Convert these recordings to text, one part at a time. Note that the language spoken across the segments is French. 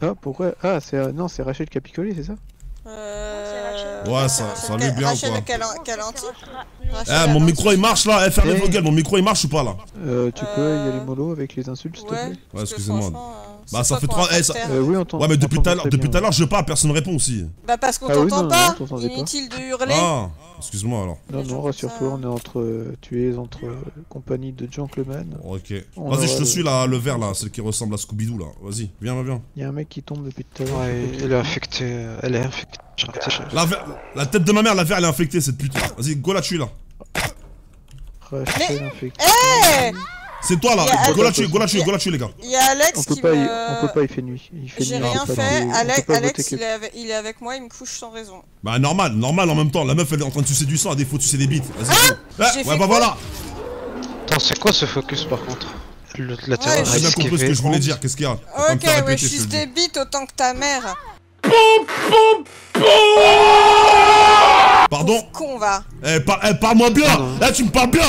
Ah, pourquoi? Ah, c'est euh, non, c'est Rachel qui a picolé, c'est ça? Ouais, ça, ça bien quoi? Eh, mon micro il marche là, eh, fermez vos eh. mon micro il marche ou pas là? Euh, tu peux y aller mollo avec les insultes, s'il te plaît? Ouais, excusez-moi. Bah, ça fait pour trois- un eh, ça- euh, Oui. Ouais, mais depuis tout à l'heure, très depuis bien. tout à l'heure, je parle, personne ne répond aussi. Bah parce qu'on Ah t'entend pas non. Inutile de hurler Ah, excuse-moi alors. Non, non, rassure-toi, on est entre. euh, Tu es entre euh, compagnie de gentlemen. Ok. Vas-y, je te suis là, le vert là, celle qui ressemble à Scooby-Doo là. Vas-y, viens, viens, viens. Il y a un mec qui tombe depuis tout à l'heure. Ouais, pas elle est infectée, euh, elle est infectée. La, ver- la tête de ma mère, la vert, elle est infectée cette pute. Vas-y, go la tue là. Rachel infecté. Eh C'est toi là, Il y a- go la tue, go la tue, go la tue les gars. Il y a Alex On peut qui pas, y... me... on peut pas, il fait nuit. Il fait J'ai rien peut pas fait, Alex, peut pas Alex il, est avec, il est avec moi, il me couche sans raison. Bah normal, normal en même temps, la meuf elle est en train de sucer du sang à défaut de sucer des bites. Vas-y, go. J'ai Ouais, ouais, bah quoi voilà. Attends, c'est quoi ce focus par contre? Le- La Ouais, terroriste J'ai bien compris ce que fait je voulais dire, qu'est-ce qu'il y a? Pas Ok, ouais, je suis des bites autant que ta mère. Pardon? Con va. Eh, par- eh, parle-moi bien Eh, tu me parles bien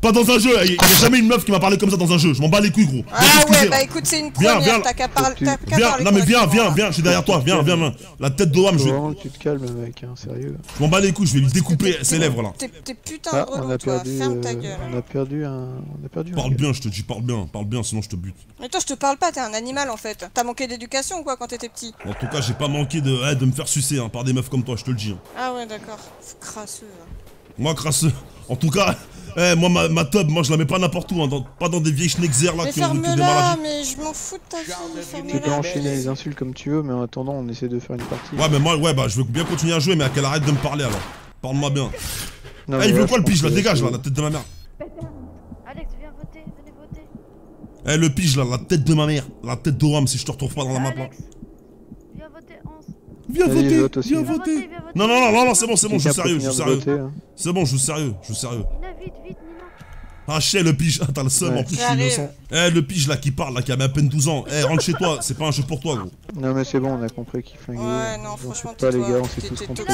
Pas dans un jeu, il y a jamais une meuf qui m'a parlé comme ça dans un jeu, je m'en bats les couilles gros. Ah ouais, bah écoute, c'est une Viens, première, viens. t'as qu'à Viens, parler non mais viens, viens, viens, je suis derrière toi, viens, viens, viens. La tête d'Oram, je vais... Laurent, tu te calmes, mec, hein, sérieux. Je m'en bats les couilles, je vais lui découper ses lèvres là. T'es putain Ah, de on relou, a toi, perdu. ferme ta euh, gueule. On a perdu un. On a perdu un. Parle bien, je te dis, parle bien, parle bien, sinon je te bute. Mais toi, je te parle pas, t'es un animal en fait. T'as manqué d'éducation ou quoi quand t'étais petit En tout cas, j'ai pas manqué de, eh, de me faire sucer hein, par des meufs comme toi, je te le dis. hein. Ah ouais, d'accord. Crasseux. Moi, crasseux. En tout cas, eh, moi, ma, ma tub, moi, je la mets pas n'importe où, hein, dans- pas dans des vieilles schneckzer là Mais qui ont des maladies. mais je m'en fous de ta vie, Tu peux enchaîner les insultes comme tu veux, mais en attendant, on essaie de faire une partie. Ouais, mais moi, ouais, bah, je veux bien continuer à jouer, mais qu'elle arrête de me parler alors. Parle-moi bien. Non, Eh, il veut quoi le pige là? Dégage là, la tête de ma mère. Alex, viens voter, venez voter. Eh, le pige là, la tête de ma mère. La tête d'Oram si je te retrouve pas dans la map là. Alex, viens voter 11. Viens Allez, voter, vote aussi. viens Viens voter. Non, non, non, non, non, c'est bon, c'est bon, je suis sérieux, je suis sérieux. hein. C'est bon, je suis sérieux, je suis sérieux. Ah, chien, le pige. Ah, t'as le seum, Ouais. en plus, je suis innocent. Eh, le pige là qui parle, là, qui a à peine 12 ans. Eh, rentre chez toi, c'est pas un jeu pour toi, gros. Non, mais c'est bon, on a compris qu'il flinguait. Ouais, non, franchement, pas, les gars, on s'est tous compris.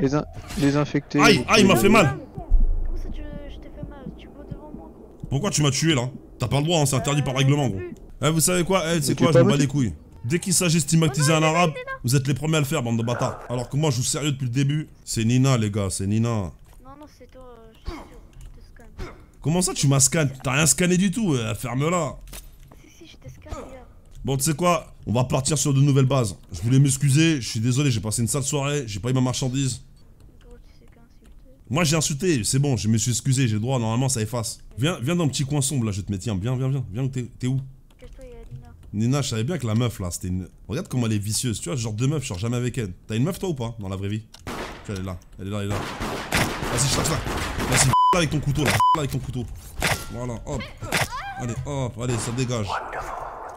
Les, in- les infectés. Aïe, aïe, il m'a fait mal. Comment ça, tu, je t'ai fait mal Tu bois devant moi, gros. Pourquoi tu m'as tué là? T'as pas le droit, hein, c'est interdit par Euh, règlement, gros. Eh, vous savez quoi? Eh, c'est quoi Je m'en bats les couilles. Dès qu'il s'agit de stigmatiser un arabe, vous êtes les premiers à le faire, bande de bâtards. Alors que moi, je joue sérieux depuis le début. C'est Nina, les gars, c'est Nina. Non, non, c'est toi, euh, je te je te scanne. Comment ça, tu m'as scanné? T'as rien scanné du tout, euh, ferme-la. Si, si, je t'ai scanné hier. Bon, tu sais quoi? On va partir sur de nouvelles bases. Je voulais m'excuser, je suis désolé, j'ai passé une sale soirée, j'ai pas eu ma marchandise. Moi, j'ai insulté, c'est bon, je me suis excusé, j'ai le droit, normalement, ça efface. Viens, viens dans le petit coin sombre là, je te mets, tiens, viens, viens, viens, viens, t'es où Cache-toi, il y a Nina. Je savais bien que la meuf là, c'était une. Regarde comment elle est vicieuse, tu vois, ce genre de meuf, je sors jamais avec elle. T'as une meuf toi ou pas dans la vraie vie? Elle est là, elle est là, elle est là. Vas-y, je taxe là. Vas-y, là avec ton couteau là, là avec ton couteau. Voilà, hop. Allez, hop, allez, ça dégage.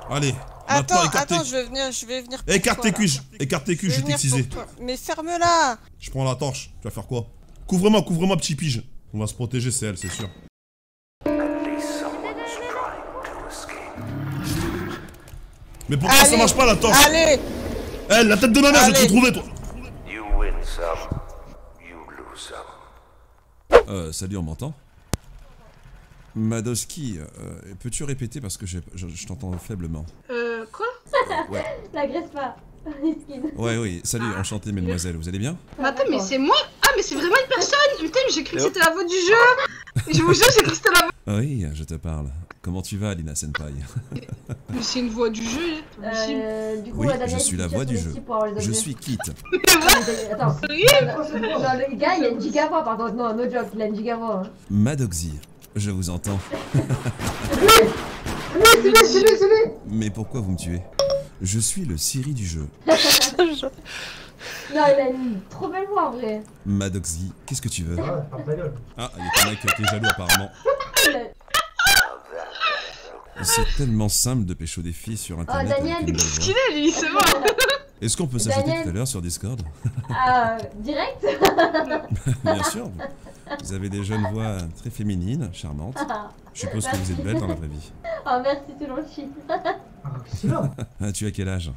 Allez, Attends, attends, je vais venir, je vais venir pour Écarte toi, tes cuisses, écarte tes Je cuisses, vais je vais t'exciser. Mais ferme-la Je prends la torche, tu vas faire quoi? Couvre-moi, couvre-moi, petit pige. On va se protéger, c'est elle, c'est sûr. Mais pourquoi ça marche pas la torche Allez. Eh, la tête de ma mère, je vais te Allez. retrouver, toi. You win some, you lose some. Euh, salut, on m'entend? Madoski, euh, peux-tu répéter parce que je, t'entends faiblement? Euh, quoi? Ouais, L'agresse pas. Ouais, oui, salut, enchanté, mademoiselle, vous allez bien? Mais attends, mais c'est moi. Ah, mais c'est vraiment une personne. Putain, mais j'ai cru que c'était la voix du jeu. Je vous jure, j'ai cru que c'était la voix... Oui, je te parle. Comment tu vas, Lina Senpai Mais c'est une voix du jeu, possible. Euh, du coup, Oui, Daniel, je suis la voix du jeu. Je suis Kit. Ah, mais Attends, le gars il a une gigavoix par contre, non, no joke, il a une gigavoix. Hein. Madoxy, je vous entends. C'est lui, c'est lui, c'est lui Mais pourquoi vous me tuez? Je suis le Siri du jeu. Non, il a une trop belle voix en vrai. Madoxy, qu'est-ce que tu veux? Ah, il y a un mec qui est jaloux apparemment. C'est tellement simple de pécho des filles sur internet. Oh, Daniel, Qu'est-ce qu'il est, lui C'est bon Est-ce qu'on peut s'ajouter tout à l'heure sur Discord? Ah, direct? Bien sûr. Vous avez des jeunes voix très féminines, charmantes. Je suppose que vous êtes belle dans la vraie vie. Oh merci, c'est gentil. Ah, tu as quel âge?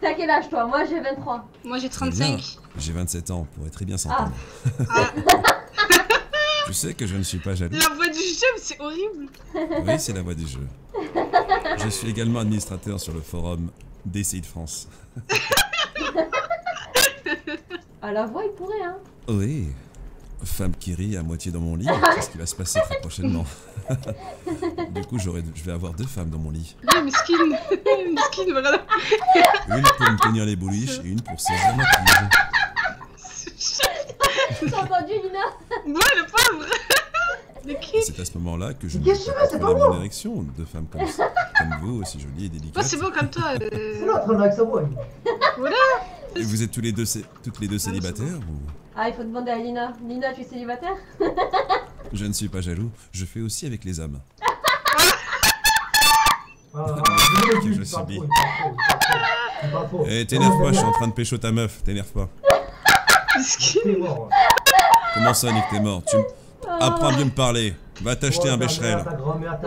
T'as quel âge toi? Moi j'ai 23. Moi, j'ai Très bien. 35. J'ai 27 ans, on pourrait très bien Ah. s'entendre. Je sais que je ne suis pas jaloux. La voix du jeu, mais c'est horrible Oui, c'est la voix du jeu. Je suis également administrateur sur le forum DCI de France. À la voix, il pourrait, hein. Oui. Femme qui rit à moitié dans mon lit, c'est ce qui va se passer très prochainement. du coup, j'aurai, je vais avoir deux femmes dans mon lit. Ouais, miskin. miskin, voilà. Une pour me tenir les bouliches et une pour ma cuve. T'as entendu, Lina Ouais, le pauvre. C'est à ce moment-là que je peux que pas tu veux, c'est contrôler pas mon moi. érection de femmes comme, ça, comme vous, aussi jolies et Moi, délicates. c'est bon comme toi. euh. l'autre, on a que ça, boy. Et vous êtes tous les deux, toutes les deux célibataires ou... Ah, il faut demander à Lina. Lina, tu es célibataire? Je ne suis pas jaloux, je fais aussi avec les hommes. que je subis. Eh, t'énerve pas, je suis en train de pécho ta meuf, t'énerve pas. Comment ça, Nick, t'es mort? Tu apprends à bien me parler. Va t'acheter un bécherel. Voilà.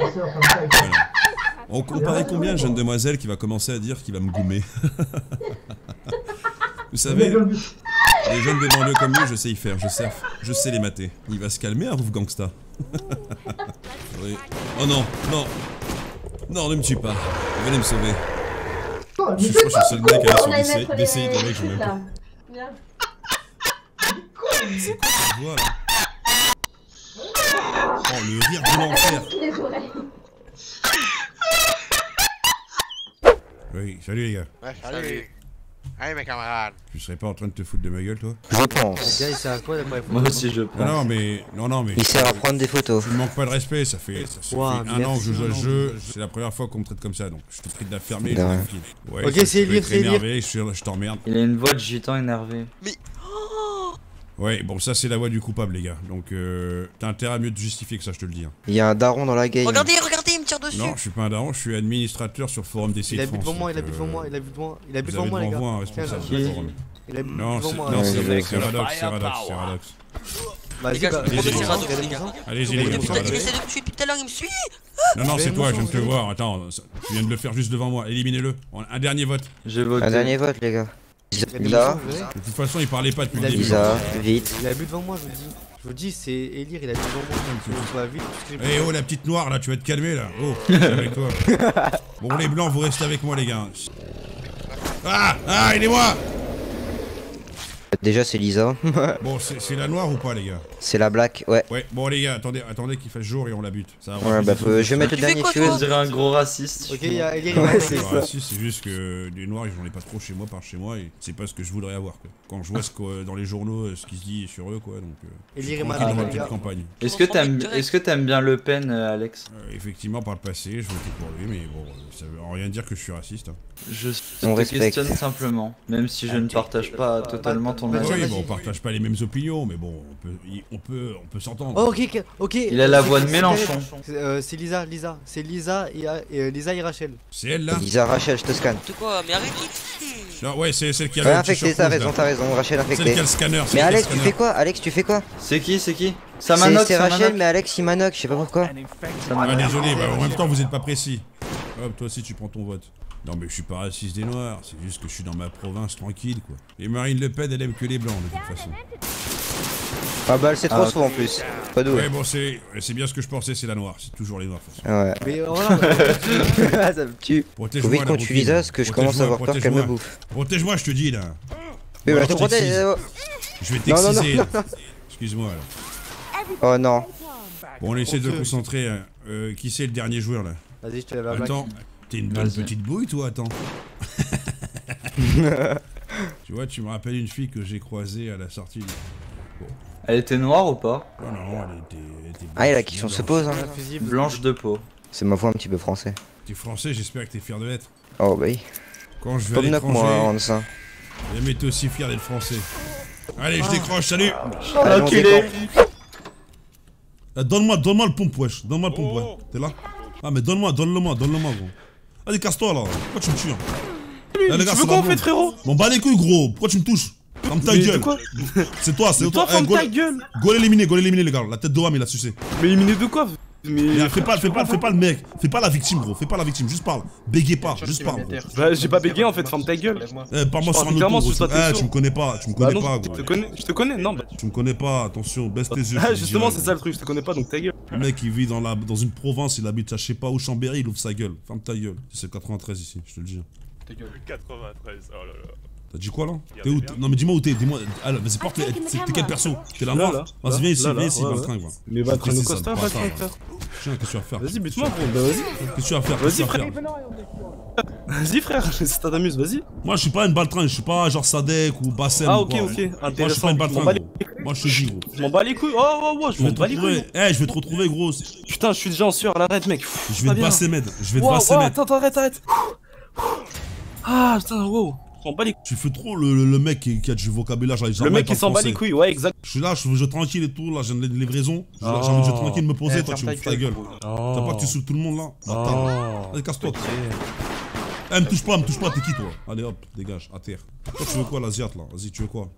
On comparait combien, jeune demoiselle, qui va commencer à dire qu'il va me goumer Vous savez, les jeunes de banlieue comme nous, je sais y faire, je sais, je sais les mater. Il va se calmer, un rouf gangsta. oui. Oh non, non. Non, ne me tue pas. Venez me sauver. Je suis, je suis le seul mec à On a sur mettre DCI, les des mecs, je trucs, même là. pas. C'est quoi cette voix là Oh, le rire de l'enfer. Oui, salut les gars. Ouais, salut. Allez mes camarades. Tu serais pas en train de te foutre de ma gueule, toi? Je pense. il sert à quoi d'après Moi aussi, je Non, pense. non, mais. Non, non, mais. Il sert à prendre des photos. Tu me manques pas de respect, ça fait, ça, ça Ouah, fait un an que je joue à ce jeu, c'est la première fois qu'on me traite comme ça, donc je te prie de la fermer. Je te. Ouais, Ok, c'est lire, c'est lire. énervé, je, je t'emmerde. Il a une voix de gitan énervé. Ouais, bon, ça c'est la voix du coupable, les gars. Donc, euh, t'as intérêt à mieux te justifier que ça, je te le dis. hein. Il y a un daron dans la game. Regardez, regardez, il me tire dessus. Non, je suis pas un daron, je suis administrateur sur le forum des sites Il a bu devant moi, il a bu devant euh, moi, il a bu devant moi, il a bu devant moi, les gars. un responsable forum. Il a bu Non, devant c'est moi. non, c'est-. Radox, c'est Radox, c'est Radox. Vas-y, Les gars, je Allez-y, c'est les Radox, gars. les gars. Allez-y, Il essaie de me tuer depuis tout à l'heure, il me suit. Non, non, c'est toi, je viens de te voir. Attends, tu viens de le faire juste devant moi. Éliminez-le. Un dernier vote. Un dernier vote, les gars. Lisa. De toute façon, il parlait pas depuis Il le début. Lisa, vite. Il a bu devant moi, je vous dis. Je vous dis, c'est Elire, il a bu devant moi. Vous vois vite. Eh oh la petite noire là, tu vas te calmer là. Oh, je suis avec toi. Bon les blancs, vous restez avec moi les gars. Ah Ah, aidez-moi Déjà, c'est Lisa. Bon, c'est la noire ou pas les gars? C'est la black, ouais. Ouais, bon les gars, attendez, attendez qu'il fasse jour et on la bute. Ça va Ouais, bah, faut- je vais mettre le dernier fuse. On dirait un gros raciste. Ok, il y a Ouais, c'est c'est juste que des noirs, j'en ai pas trop chez moi, par chez moi, et c'est pas ce que je voudrais avoir. Quoi. Quand je vois ce que, dans les journaux ce qui se dit sur eux, quoi, donc. Euh, Et je lire dans ma petite les campagne. Est-ce que t'aimes est-ce que t'aimes bien Le Pen, euh, Alex? Euh, effectivement, par le passé, je votais pour lui, mais bon, ça veut rien dire que je suis raciste. hein. Je On te questionne simplement, même si je ne partage pas totalement ton oui, avis. bon, on partage pas les mêmes opinions, mais bon, on peut, on peut, on peut s'entendre. Oh, ok, ok. Il a la C'est- voix de c'est- Mélenchon. C'est euh, c'est Lisa, Lisa. C'est Lisa et, et, euh, Lisa et Rachel. C'est elle là Lisa, Rachel, je te scanne. De quoi Mais arrêtez. Non, ouais, c'est celle qui a Ouais, le infecté, t'as raison, t'as raison. Rachel qui infecté. a le scanner. Mais Alex, tu fais quoi Alex, tu fais quoi C'est qui C'est qui C'est Samanoc, c'est Rachel, mais Alex, il manoc, je sais pas pourquoi. Ah, désolé, bah, en même temps, vous êtes pas précis. Hop, toi aussi, tu prends ton vote. Non, mais je suis pas raciste des noirs, c'est juste que je suis dans ma province tranquille, quoi. Et Marine Le Pen, elle aime que les blancs, de toute façon. Ah bah, c'est trop Ah, souvent en plus. Pas doué. Ouais, bon, c'est c'est bien ce que je pensais, c'est la noire, c'est toujours les noirs. Ouais. Mais euh, voilà. ça me tue. Protège-moi, Faut vite qu'on tue. Lisa, parce que je commence à avoir peur qu'elle me bouffe. Protège-moi, je te dis, là. Mais bah, je te protège. Je vais t'exciser. Excuse-moi, là. Oh non. Bon, on essaie de Ok. concentrer. hein. Euh, qui c'est le dernier joueur, là Vas-y, je te lève la. Attends, t'es une bonne petite bouille, toi, attends. tu vois, tu me rappelles une fille que j'ai croisée à la sortie. Elle était noire ou pas? Non, non, elle était. elle était Ah, et la blanche, question se pose, hein. Blanche de peau. C'est ma voix un petit peu français. T'es français, j'espère que t'es fier de l'être. Oh bah oui. Quand je vais à Comme neuf moi, ça. jamais été aussi fier d'être français. Allez, je décroche, salut Allez, on décampe. Euh, Donne-moi, donne-moi le pompe, wesh. Donne-moi le pompe, ouais. T'es là? Ah, mais donne-moi, donne-le-moi, donne-le-moi, gros. Allez, casse-toi, là. Pourquoi tu me tues hein? Eh, les gars, Tu veux quoi en fait, frérot? M'en bats les couilles, gros. Pourquoi tu me touches? Ferme ta gueule. C'est toi, c'est toi. toi, ferme Gaul- ta gueule Gaul éliminé, Gaul éliminé, les gars. La tête de Wam, il a sucé. Mais éliminé de quoi Mais fais pas, fais pas, fais pas le mec, fais pas la victime gros, fais pas la victime, juste parle. Bégayez pas, juste parle. gros. Bah, j'ai pas bégayé en fait, ferme ta gueule. Eh, parle-moi sur un autre ta Eh, tu me connais pas, tu me Bah connais non, pas, je gros. te connais, je te connais, non. Bah. Tu me connais pas, attention, baisse tes yeux. Ah, justement, c'est ça le truc, je te connais pas donc ta gueule. Le mec, il vit dans, la, dans une province, il habite à je sais pas où, Chambéry, il ouvre sa gueule. Ferme ta gueule. C'est le 93 ici, je te le dis. 93, oh là là. T'as dit quoi là T'es où Non mais dis-moi où t'es, dis-moi. Alors vas-y, porte, t'es t'es quel perso T'es là noir là, Vas-y, viens ici, viens ici, ouais. va. Mais Je Baltringue sais, Costa, sale Baltringue, bâtard, frère. va. Tiens, qu'est-ce que tu vas faire Vas-y, bute-moi, gros, bah vas-y. Qu'est-ce que tu vas faire Vas-y, frère. Vas-y, frère, si ça t'amuse, vas-y. Moi je suis pas une baltringue, je suis pas genre Sadek ou Bassem. Ah, ou ok, ok, Moi je suis pas intéressant. une baltringue. Moi je te dis gros. Je m'en bats les couilles. Oh, oh, oh, je m'en vais te bats les retrouver. couilles. Eh, je vais te retrouver gros. Putain, je suis déjà en sueur l'arrête, mec. Je vais te basser, mec. Je vais te basser. Attends, attends, arrête, arrête. Ah, putain, wow. Je les couilles. Tu fais trop le, le- le mec qui, qui a du vocabulaire, Le mec qui s'en bat les couilles, ouais, exact. Je suis là, je suis jeu tranquille et tout, là j'ai une livraison. J'ai Oh. envie de jeu tranquille me poser, Eh, toi tu me ta fous ta gueule. Oh. T'as pas que tu saoules tout le monde là? Oh. Allez, casse-toi. toi. Eh, me touche pas, me touche pas, t'es qui toi? Allez hop, dégage, à terre. Toi tu veux quoi l'Asiate là? Vas-y, tu veux quoi?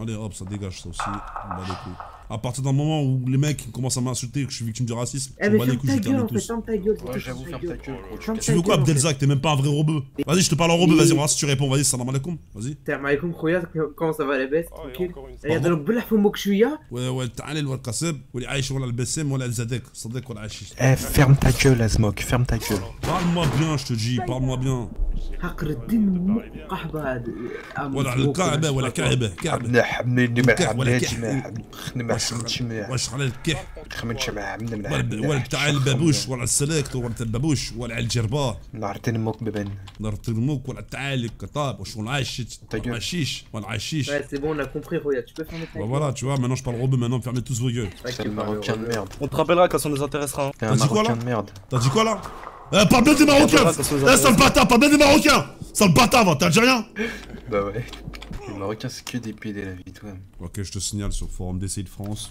Allez hop, ça dégage ça aussi. On bat les couilles À partir d'un moment où les mecs commencent à m'insulter que je suis victime du racisme, Eh, je mais m'en bats les ferme couilles, ta je gueule termine en fait, tous. ferme ta gueule. c'est Ouais, tout, j'avoue, ferme ta gueule, gros. Ferme Tu ta veux quoi gueule, en fait. Abdelzak T'es même pas un vrai robeux. Vas-y, je te parle en robeux, Mais- vas-y, on va voir si tu réponds. Vas-y, salam alaikum. Vas-y. Salam alaikum خويا comment ça va لاباس tranquille Pardon يا ضرب بالله فمك شويه ولا ولا تعالى ولا القصب ولا عايش ولا البسام ولا الزدك صدق ولا عايش Eh, ferme ta gueule, Asmok, ferme ta gueule. Parle-moi bien, je te dis, parle-moi bien. حقر الدين قحبة ولا على الكعبة ولا كعبة كعبة. نح مني ما حملتش ما ما خمنتش ما واش على الكح؟ خمنتش ما عملنا ولا تاع البابوش ولا السلاكت ولا البابوش ولا على الجرباء نعرت نموك ببن. نعرت نموك ولا تعالك طاب وشو العشيش العشيش ولا العشيش سي بون لا كومبري خويا tu peux fermer ta gueule. Voilà, tu vois, maintenant je parle rebeu, maintenant fermez tous vos yeux. C'est le marocain de merde. On te rappellera quand ça nous intéressera. T'as dit quoi là T'as dit quoi Eh, parle bien des Marocains Eh, sale bâtard, parle bien des Marocains Sale bâtard, va, t'es algérien Bah ouais. Les marocains, c'est que des PD la vie, toi. Ok, je te signale sur le forum d'essai de France.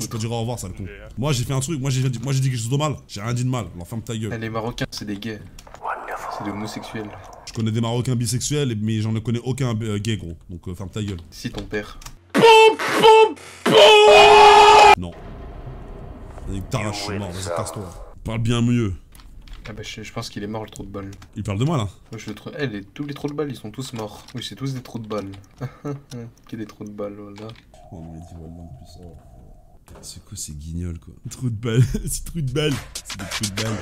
Tu peux dire au revoir, sale con. Moi j'ai fait un truc, moi j'ai moi, j'ai dit quelque chose de mal. J'ai rien dit de mal, alors ferme ta gueule. Eh, Les marocains, c'est des gays. C'est des homosexuels. Je connais des Marocains bisexuels, mais j'en connais aucun euh, gay, gros. Donc euh, ferme ta gueule. Si ton père. Non. Vas-y, t'arraches, je suis mort, vas-y, casse-toi. Parle bien mieux. Ah bah je, pense qu'il est mort le trou de balle. Il parle de moi là Moi je le trouve. Eh, tous les trous de balle ils sont tous morts. Oui, c'est tous des trous de balle. Qu'il des trous de balle, voilà. Oh, dit plus. C'est quoi ces guignols quoi? Trou de balle, c'est trou de balle C'est des trous de balle.